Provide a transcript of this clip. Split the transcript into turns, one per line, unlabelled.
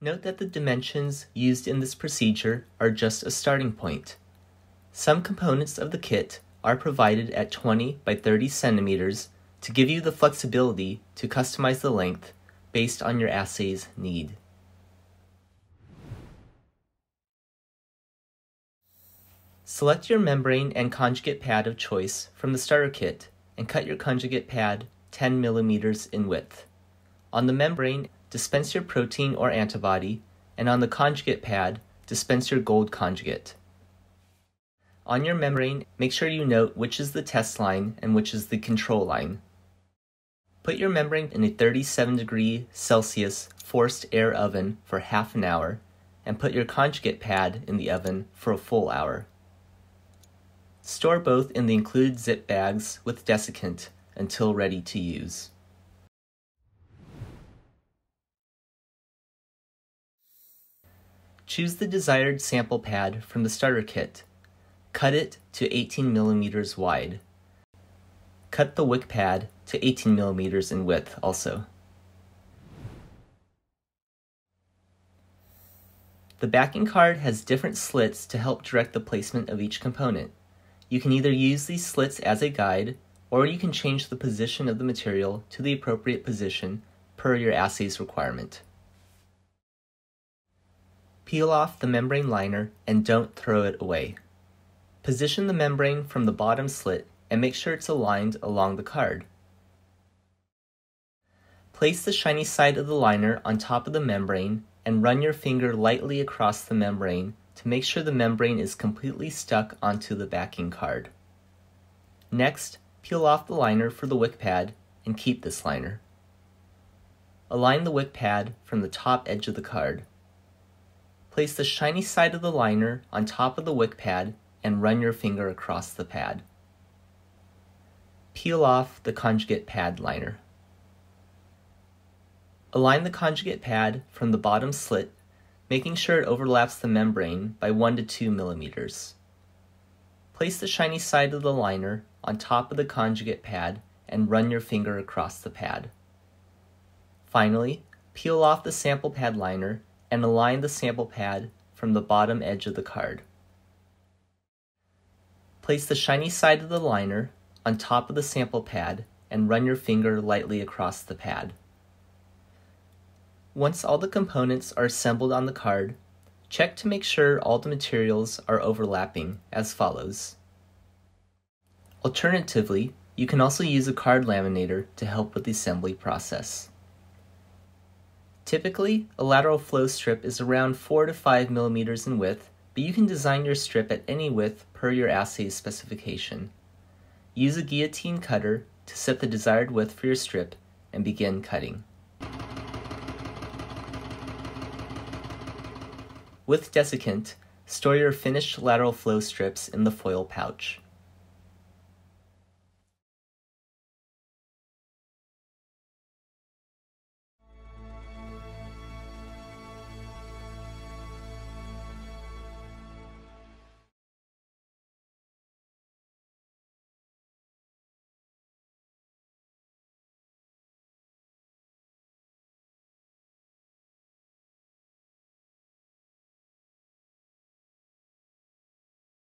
Note that the dimensions used in this procedure are just a starting point. Some components of the kit are provided at 20 by 30 centimeters to give you the flexibility to customize the length based on your assay's need. Select your membrane and conjugate pad of choice from the starter kit and cut your conjugate pad 10 millimeters in width. On the membrane, dispense your protein or antibody, and on the conjugate pad, dispense your gold conjugate. On your membrane, make sure you note which is the test line and which is the control line. Put your membrane in a 37 degree Celsius forced air oven for half an hour and put your conjugate pad in the oven for a full hour. Store both in the included zip bags with desiccant until ready to use. Choose the desired sample pad from the starter kit. Cut it to 18 millimeters wide. Cut the wick pad to 18 millimeters in width also. The backing card has different slits to help direct the placement of each component. You can either use these slits as a guide, or you can change the position of the material to the appropriate position per your assay's requirement. Peel off the membrane liner and don't throw it away. Position the membrane from the bottom slit and make sure it's aligned along the card. Place the shiny side of the liner on top of the membrane and run your finger lightly across the membrane to make sure the membrane is completely stuck onto the backing card. Next, peel off the liner for the wick pad and keep this liner. Align the wick pad from the top edge of the card. Place the shiny side of the liner on top of the wick pad and run your finger across the pad. Peel off the conjugate pad liner. Align the conjugate pad from the bottom slit, making sure it overlaps the membrane by 1 to 2 millimeters. Place the shiny side of the liner on top of the conjugate pad and run your finger across the pad. Finally, peel off the sample pad liner and align the sample pad from the bottom edge of the card. Place the shiny side of the liner on top of the sample pad and run your finger lightly across the pad. Once all the components are assembled on the card, check to make sure all the materials are overlapping as follows. Alternatively, you can also use a card laminator to help with the assembly process. Typically, a lateral flow strip is around 4 to 5 millimeters in width, but you can design your strip at any width per your assay's specification. Use a guillotine cutter to set the desired width for your strip and begin cutting. With desiccant, store your finished lateral flow strips in the foil pouch.